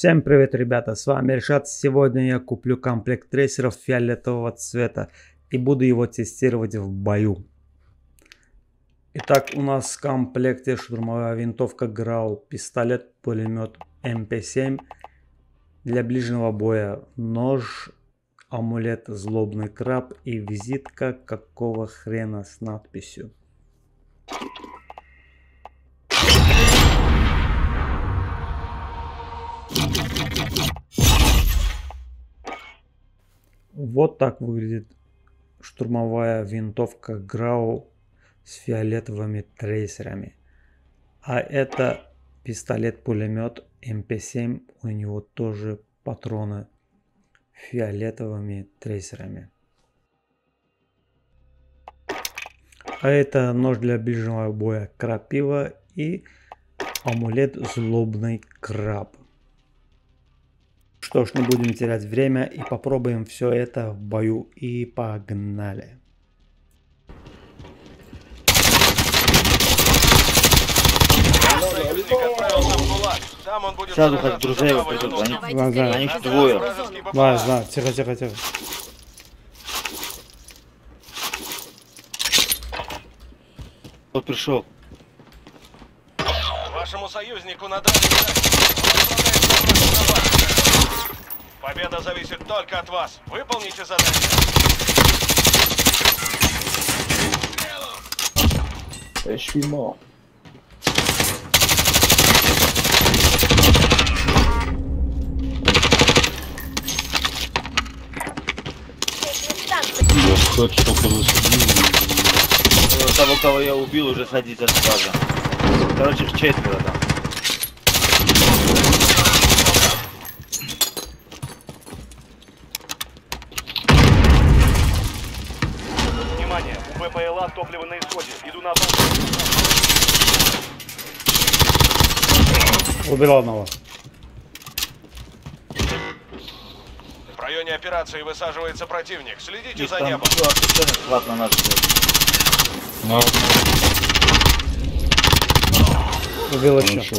Всем привет, ребята, с вами Решат. Сегодня я куплю комплект трейсеров фиолетового цвета и буду его тестировать в бою. Итак, у нас в комплекте штурмовая винтовка Grau, пистолет, пулемет MP7 для ближнего боя, нож, амулет злобный краб и визитка какого хрена с надписью. Вот так выглядит штурмовая винтовка Grau с фиолетовыми трейсерами. А это пистолет-пулемет MP7, у него тоже патроны фиолетовыми трейсерами. А это нож для ближнего боя крапива и амулет злобный краб. Что ж, не будем терять время и попробуем все это в бою. И погнали. Сразу хоть друзья его придут, они, Да, да. они двое. Да, да, тихо, тихо, тихо. Вот пришел. Вашему союзнику надо. Победа зависит только от вас. Выполните задание. Esquimó. Э, Того, кого я убил, уже садится сразу. Короче, их четверо там. ВПЛА топливо на исходе. Иду на базу. Убил одного. В районе операции высаживается противник. Следите Их за там небом. чувак, совершенно склад на нас. блядь. Убил еще.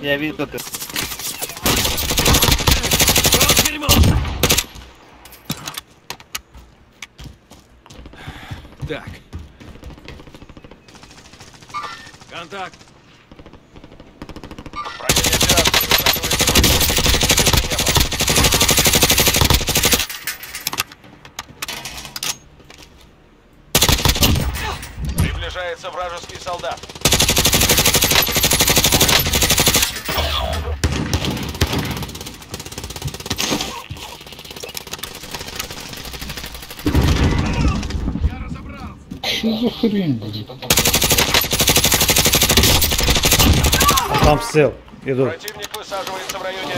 Я видел, как это. Так. Контакт. В районе операции высаживается противник. Следите за небом. Приближается вражеский солдат. Что за хрень, блядь? А там сел. Иду. Противник высаживается в районе.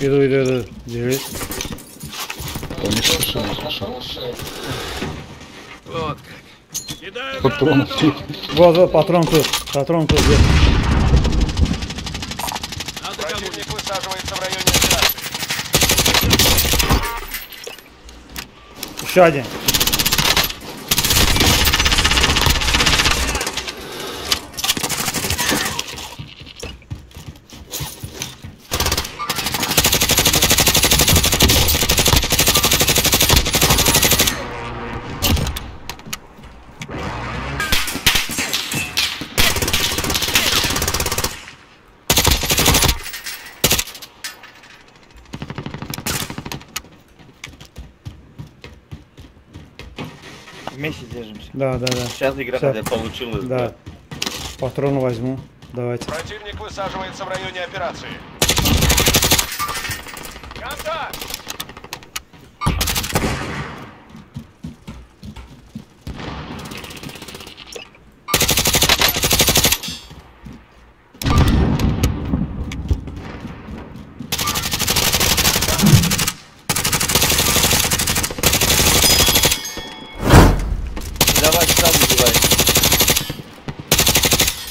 Иду, иду, иду. Держись. Вот как. Патрон гранату. Вот, вот, патрон тут. Патрон тут. Надо кому Противник высаживается в районе операции. Еще один. Вместе держимся. Да, да, да. Сейчас игра, Всё. когда я получил их. Да. Патрон возьму. Давайте. Противник высаживается в районе операции. Контакт! Давай, сразу убивай.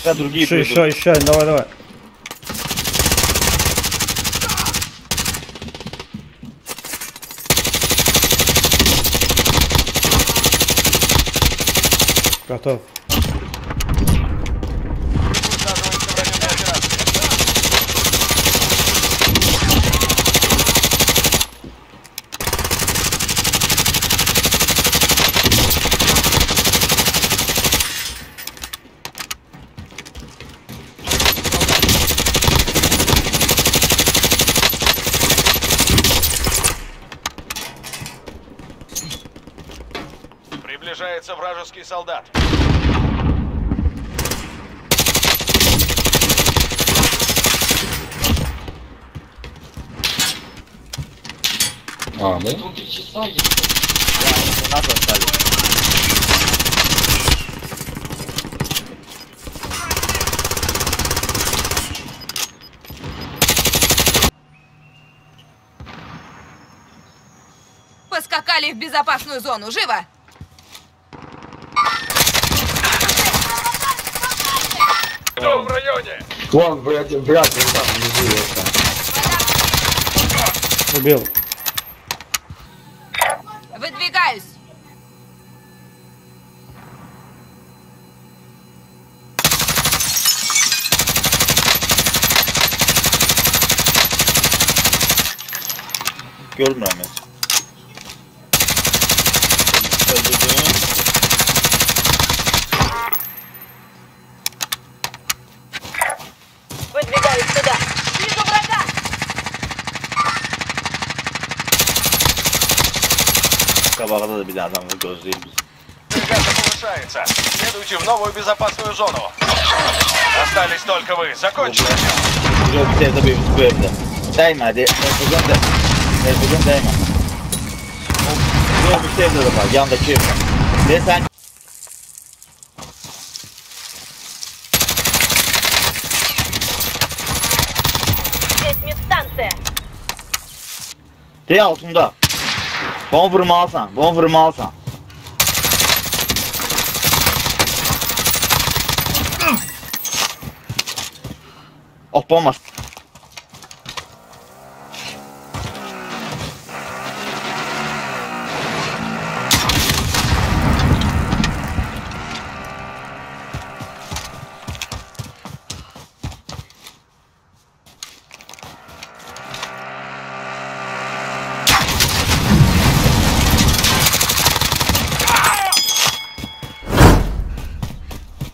Да, другие Еще, еще, еще. Давай, давай. Готов. Высаживается в районе операции. Приближается вражеский солдат. А, да? У нас остались. Поскакали в безопасную зону. Живо! Кто в районе? Вон, брат, брат, вон там внизу это. Убил. Выдвигаюсь! Görmüyorum Kabağda da bir de adam var gözleyeyim biz. Навигация повышается. Следуйте в новую безопасную зону. Остались только вы. Закончили. Yok bir evde bir bu evde. Değme hadi. Erdoğan da. Erdoğan değme. Yok bir evde de var. Yandaki evde. Ben sen Здесь медстанция! T altında. Bomb vurma bom bomb vurma alsan. Oppolmaz.